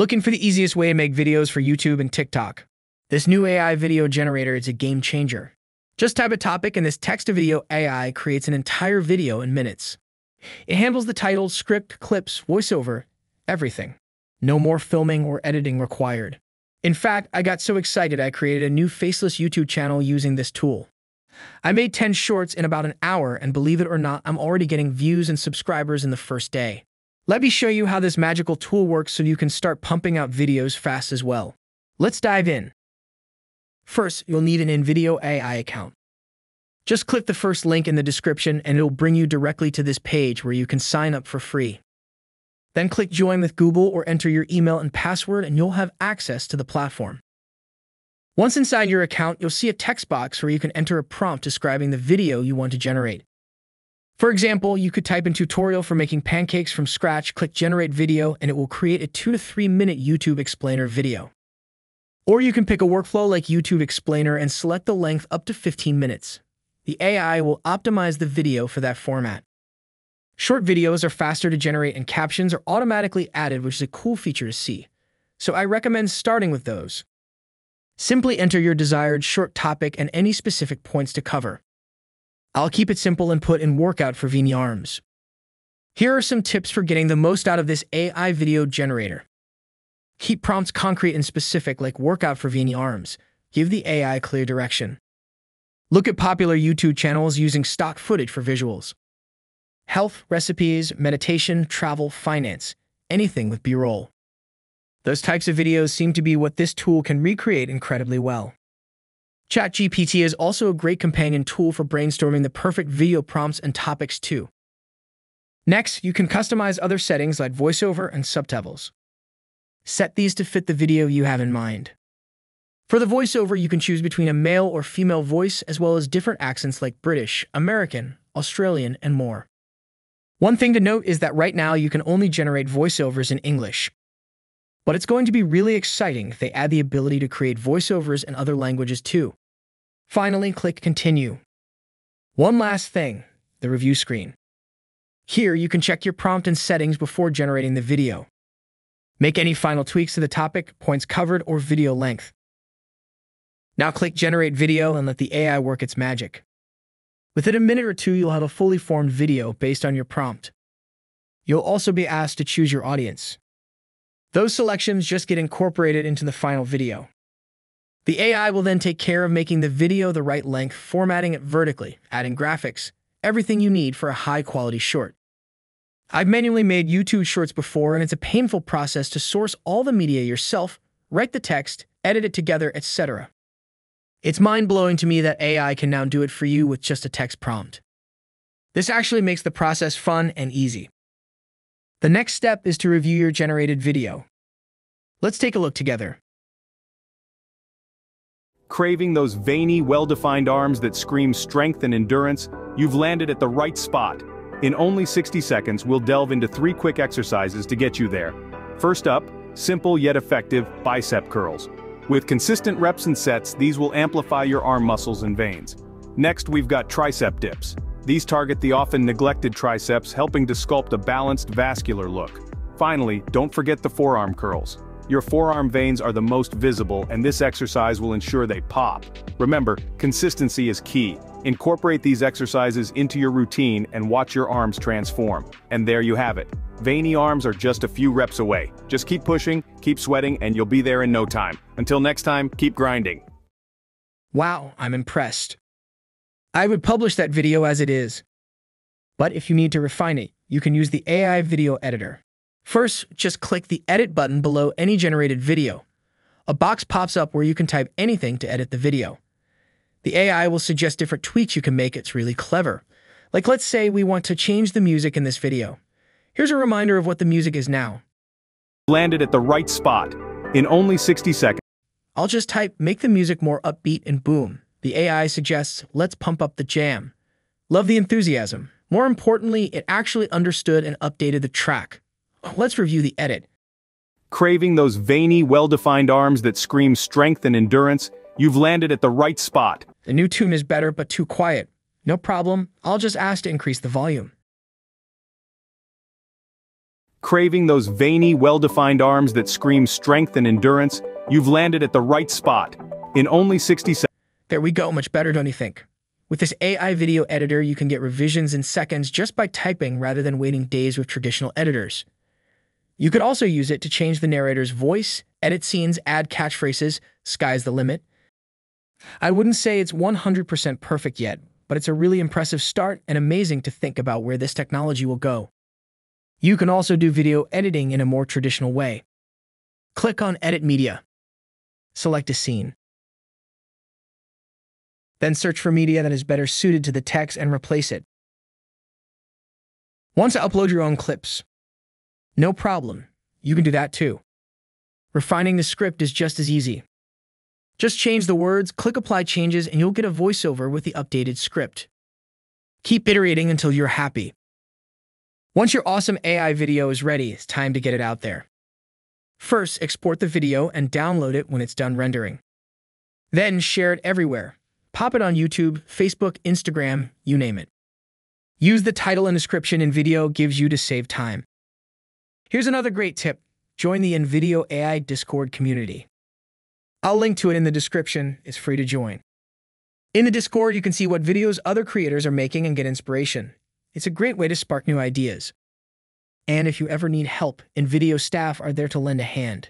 Looking for the easiest way to make videos for YouTube and TikTok? This new AI video generator is a game changer. Just type a topic and this text-to-video AI creates an entire video in minutes. It handles the title, script, clips, voiceover, everything. No more filming or editing required. In fact, I got so excited I created a new faceless YouTube channel using this tool. I made 10 shorts in about an hour, and believe it or not, I'm already getting views and subscribers in the first day. Let me show you how this magical tool works so you can start pumping out videos fast as well. Let's dive in. First, you'll need an InVideo AI account. Just click the first link in the description and it'll bring you directly to this page where you can sign up for free. Then click Join with Google or enter your email and password and you'll have access to the platform. Once inside your account, you'll see a text box where you can enter a prompt describing the video you want to generate. For example, you could type in tutorial for making pancakes from scratch, click generate video, and it will create a 2 to 3 minute YouTube explainer video. Or you can pick a workflow like YouTube explainer and select the length up to 15 minutes. The AI will optimize the video for that format. Short videos are faster to generate and captions are automatically added, which is a cool feature to see. So I recommend starting with those. Simply enter your desired short topic and any specific points to cover. I'll keep it simple and put in workout for Veiny arms. Here are some tips for getting the most out of this AI video generator. Keep prompts concrete and specific like workout for Veiny arms. Give the AI clear direction. Look at popular YouTube channels using stock footage for visuals. Health, recipes, meditation, travel, finance, anything with B-roll. Those types of videos seem to be what this tool can recreate incredibly well. ChatGPT is also a great companion tool for brainstorming the perfect video prompts and topics too. Next, you can customize other settings like voiceover and subtitles. Set these to fit the video you have in mind. For the voiceover, you can choose between a male or female voice as well as different accents like British, American, Australian, and more. One thing to note is that right now you can only generate voiceovers in English, but it's going to be really exciting if they add the ability to create voiceovers in other languages too. Finally, click Continue. One last thing, the review screen. Here, you can check your prompt and settings before generating the video. Make any final tweaks to the topic, points covered, or video length. Now click Generate Video and let the AI work its magic. Within a minute or two, you'll have a fully formed video based on your prompt. You'll also be asked to choose your audience. Those selections just get incorporated into the final video. The AI will then take care of making the video the right length, formatting it vertically, adding graphics, everything you need for a high-quality short. I've manually made YouTube shorts before, and it's a painful process to source all the media yourself, write the text, edit it together, etc. It's mind-blowing to me that AI can now do it for you with just a text prompt. This actually makes the process fun and easy. The next step is to review your generated video. Let's take a look together. Craving those veiny, well-defined arms that scream strength and endurance, you've landed at the right spot. In only 60 seconds, we'll delve into three quick exercises to get you there. First up, simple yet effective bicep curls. With consistent reps and sets, these will amplify your arm muscles and veins. Next, we've got tricep dips. These target the often neglected triceps, helping to sculpt a balanced vascular look. Finally, don't forget the forearm curls. Your forearm veins are the most visible and this exercise will ensure they pop. Remember, consistency is key. Incorporate these exercises into your routine and watch your arms transform. And there you have it. Veiny arms are just a few reps away. Just keep pushing, keep sweating, and you'll be there in no time. Until next time, keep grinding. Wow, I'm impressed. I would publish that video as it is. But if you need to refine it, you can use the AI video editor. First, just click the edit button below any generated video. A box pops up where you can type anything to edit the video. The AI will suggest different tweaks you can make. It's really clever. Like let's say we want to change the music in this video. Here's a reminder of what the music is now. Landed at the right spot. In only 60 seconds. I'll just type make the music more upbeat and boom. The AI suggests, let's pump up the jam. Love the enthusiasm. More importantly, it actually understood and updated the track. Let's review the edit. Craving those veiny, well-defined arms that scream strength and endurance, you've landed at the right spot. The new tune is better but too quiet. No problem, I'll just ask to increase the volume. Craving those veiny, well-defined arms that scream strength and endurance? You've landed at the right spot. In only 60 seconds. There we go, much better, don't you think? With this AI video editor, you can get revisions in seconds just by typing rather than waiting days with traditional editors. You could also use it to change the narrator's voice, edit scenes, add catchphrases, sky's the limit. I wouldn't say it's 100% perfect yet, but it's a really impressive start and amazing to think about where this technology will go. You can also do video editing in a more traditional way. Click on Edit Media. Select a scene. Then search for media that is better suited to the text and replace it. Want to upload your own clips? No problem. You can do that too. Refining the script is just as easy. Just change the words, click Apply Changes, and you'll get a voiceover with the updated script. Keep iterating until you're happy. Once your awesome AI video is ready, it's time to get it out there. First, export the video and download it when it's done rendering. Then share it everywhere. Pop it on YouTube, Facebook, Instagram, you name it. Use the title and description InVideo gives you to save time. Here's another great tip. Join the InVideo AI Discord community. I'll link to it in the description. It's free to join. In the Discord, you can see what videos other creators are making and get inspiration. It's a great way to spark new ideas. And if you ever need help, InVideo staff are there to lend a hand.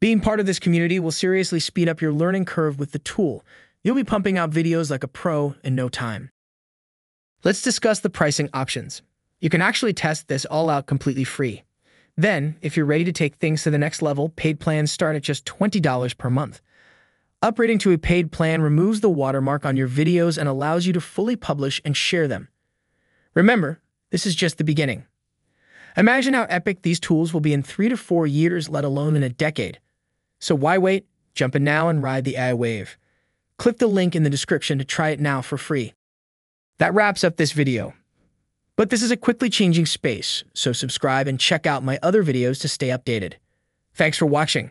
Being part of this community will seriously speed up your learning curve with the tool. You'll be pumping out videos like a pro in no time. Let's discuss the pricing options. You can actually test this all out completely free. Then, if you're ready to take things to the next level, paid plans start at just $20 per month. Upgrading to a paid plan removes the watermark on your videos and allows you to fully publish and share them. Remember, this is just the beginning. Imagine how epic these tools will be in three to four years, let alone in a decade. So why wait? Jump in now and ride the AI wave. Click the link in the description to try it now for free. That wraps up this video. But this is a quickly changing space, so subscribe and check out my other videos to stay updated. Thanks for watching.